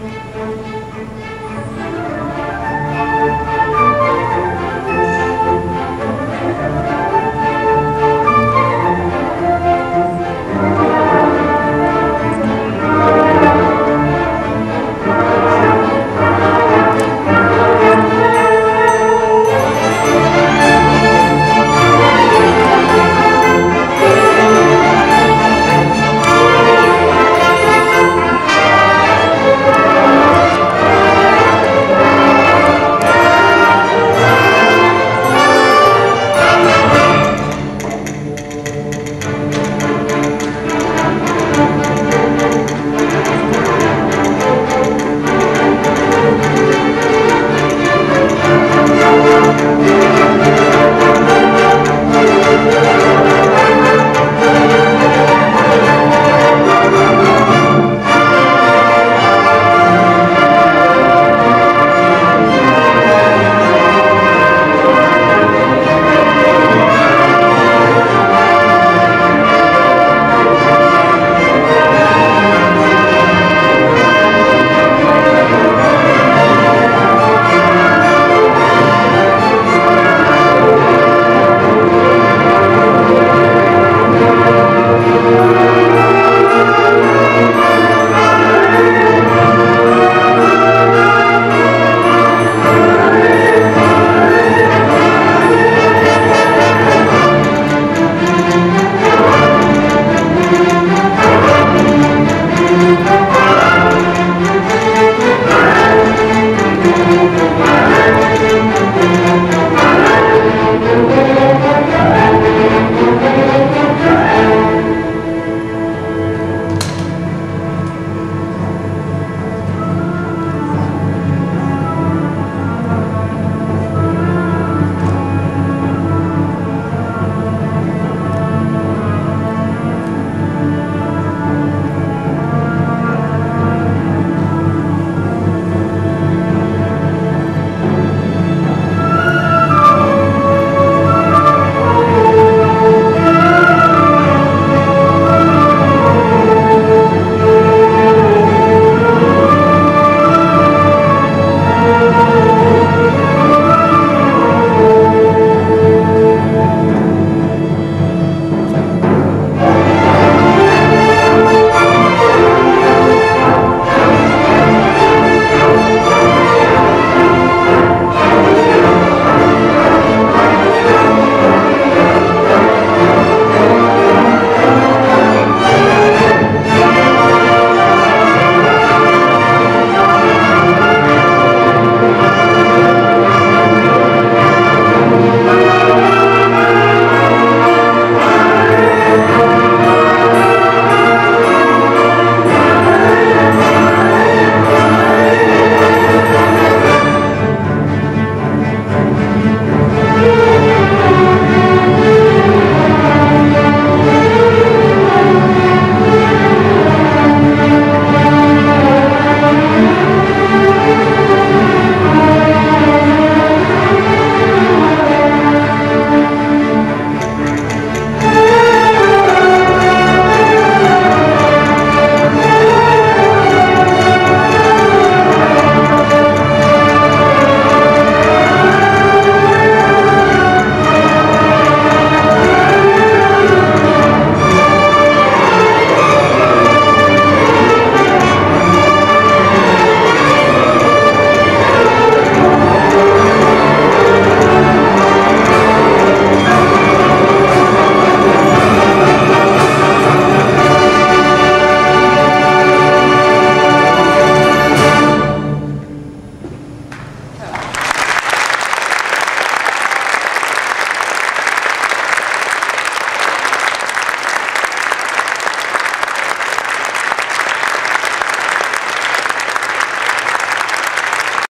Música